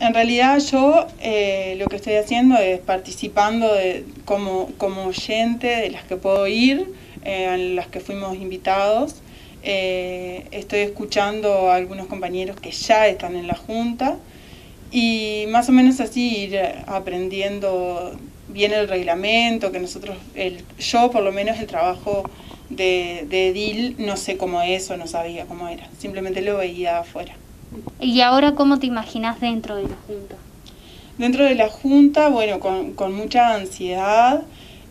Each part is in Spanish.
En realidad yo eh, lo que estoy haciendo es participando de, como, como oyente de las que puedo ir, eh, en las que fuimos invitados. Eh, estoy escuchando a algunos compañeros que ya están en la Junta y más o menos así ir aprendiendo bien el reglamento, que nosotros, el, yo por lo menos el trabajo de, de Edil no sé cómo es o no sabía cómo era, simplemente lo veía afuera. ¿Y ahora cómo te imaginas dentro de la Junta? Dentro de la Junta, bueno, con, mucha ansiedad,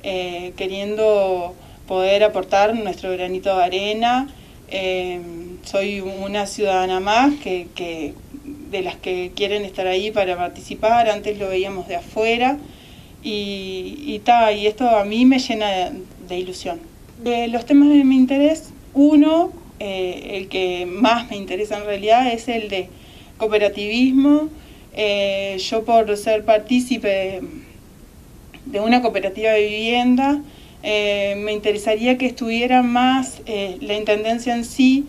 eh, queriendo poder aportar nuestro granito de arena. Eh, soy una ciudadana más que, de las que quieren estar ahí para participar, antes lo veíamos de afuera y, y, ta, y esto a mí me llena de, de ilusión. De los temas de mi interés, uno eh, el que más me interesa en realidad es el de cooperativismo. Eh, yo por ser partícipe de una cooperativa de vivienda, eh, me interesaría que estuviera más la Intendencia en sí,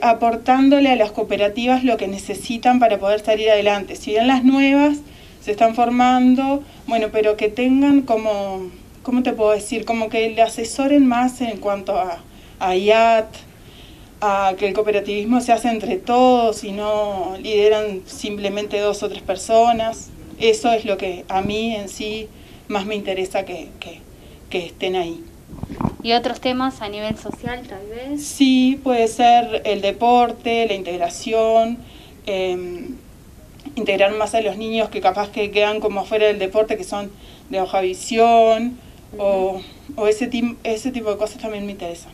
aportándole a las cooperativas lo que necesitan para poder salir adelante. Si bien las nuevas se están formando, bueno, pero que tengan como, ¿cómo te puedo decir? Como que le asesoren más en cuanto a a IAT, a que el cooperativismo se hace entre todos y no lideran simplemente dos o tres personas. Eso es lo que a mí en sí más me interesa que, que, que estén ahí. ¿Y otros temas a nivel social tal vez? Sí, puede ser el deporte, la integración, eh, integrar más a los niños que capaz que quedan como afuera del deporte, que son de hoja visión, uh -huh. o, o ese, ese tipo de cosas también me interesan.